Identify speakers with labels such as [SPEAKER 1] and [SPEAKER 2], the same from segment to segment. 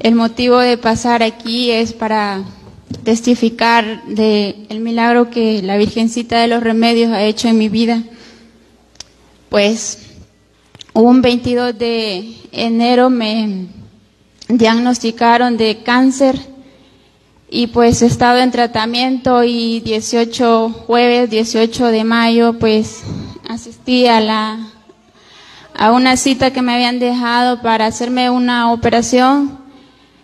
[SPEAKER 1] El motivo de pasar aquí es para testificar de el milagro que la Virgencita de los Remedios ha hecho en mi vida. Pues un 22 de enero me diagnosticaron de cáncer y pues he estado en tratamiento y 18 jueves 18 de mayo pues asistí a la a una cita que me habían dejado para hacerme una operación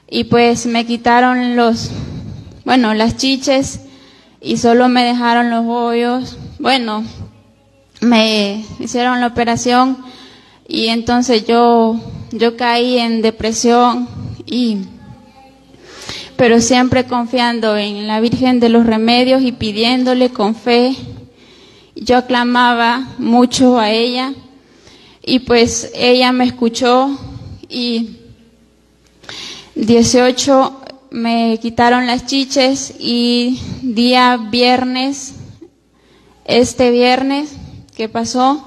[SPEAKER 1] y pues me quitaron los bueno, las chiches y solo me dejaron los hoyos. Bueno, me hicieron la operación y entonces yo yo caí en depresión y pero siempre confiando en la Virgen de los Remedios y pidiéndole con fe. Yo aclamaba mucho a ella y pues ella me escuchó y 18 me quitaron las chiches y día viernes, este viernes que pasó,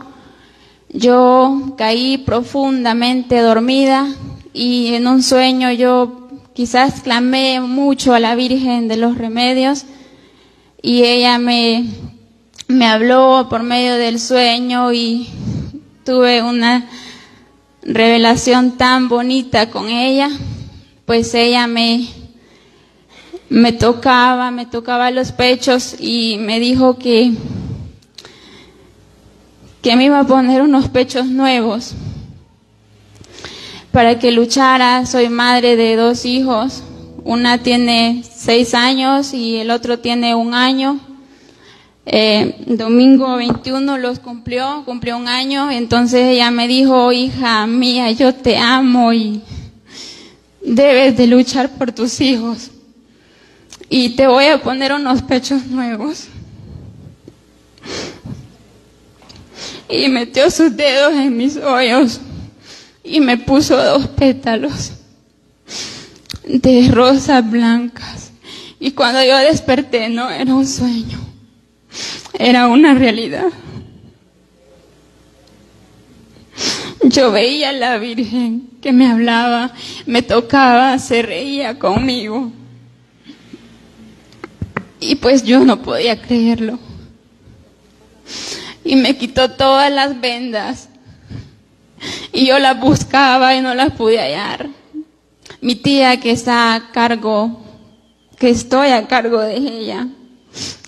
[SPEAKER 1] yo caí profundamente dormida y en un sueño yo quizás clamé mucho a la Virgen de los Remedios y ella me, me habló por medio del sueño y tuve una revelación tan bonita con ella, pues ella me, me tocaba, me tocaba los pechos y me dijo que que me iba a poner unos pechos nuevos para que luchara. Soy madre de dos hijos. Una tiene seis años y el otro tiene un año. Eh, domingo 21 los cumplió, cumplió un año. Entonces ella me dijo, hija mía, yo te amo y debes de luchar por tus hijos. Y te voy a poner unos pechos nuevos. y metió sus dedos en mis hoyos y me puso dos pétalos de rosas blancas. Y cuando yo desperté no era un sueño, era una realidad. Yo veía a la Virgen que me hablaba, me tocaba, se reía conmigo. Y pues yo no podía creerlo y me quitó todas las vendas. Y yo las buscaba y no las pude hallar. Mi tía que está a cargo, que estoy a cargo de ella,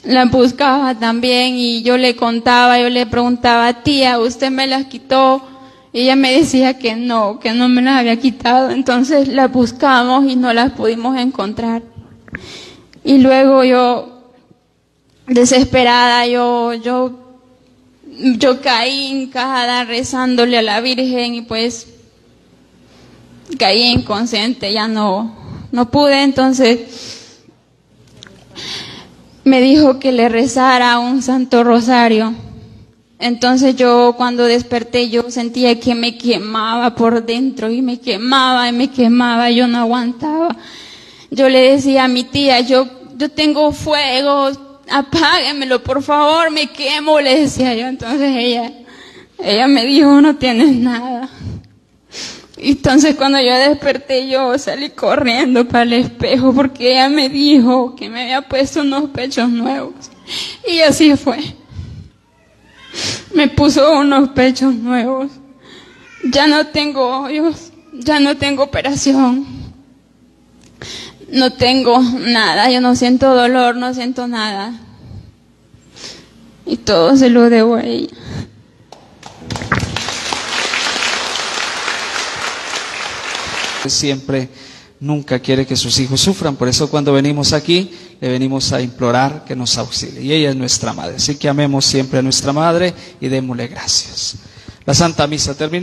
[SPEAKER 1] la buscaba también y yo le contaba, yo le preguntaba, tía, ¿usted me las quitó? Ella me decía que no, que no me las había quitado. Entonces las buscamos y no las pudimos encontrar. Y luego yo, desesperada, yo, yo yo caí encajada rezándole a la Virgen y pues caí inconsciente, ya no, no pude, entonces me dijo que le rezara un santo rosario. Entonces yo cuando desperté yo sentía que me quemaba por dentro y me quemaba y me quemaba, yo no aguantaba. Yo le decía a mi tía, yo, yo tengo fuego, apáguemelo, por favor, me quemo, le decía yo. Entonces ella, ella me dijo, no tienes nada. Y entonces cuando yo desperté, yo salí corriendo para el espejo porque ella me dijo que me había puesto unos pechos nuevos. Y así fue. Me puso unos pechos nuevos. Ya no tengo hoyos, ya no tengo operación. No tengo nada, yo no siento dolor, no siento nada. Y todo se lo debo a ella.
[SPEAKER 2] Siempre, nunca quiere que sus hijos sufran, por eso cuando venimos aquí le venimos a implorar que nos auxilie. Y ella es nuestra madre, así que amemos siempre a nuestra madre y démosle gracias. La Santa Misa termina.